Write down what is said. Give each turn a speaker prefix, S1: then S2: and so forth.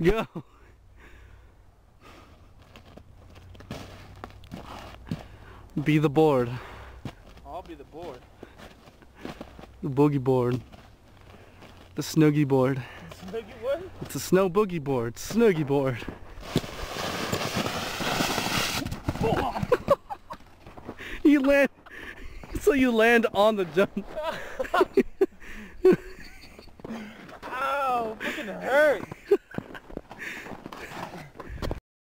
S1: Go. Be the board.
S2: I'll be the board.
S1: The boogie board. The snoogie board.
S2: Snoogie board.
S1: It's a snow boogie board. Snoogie board. you land. So you land on the jump.
S2: Ow, fucking hurt.